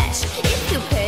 flash. If you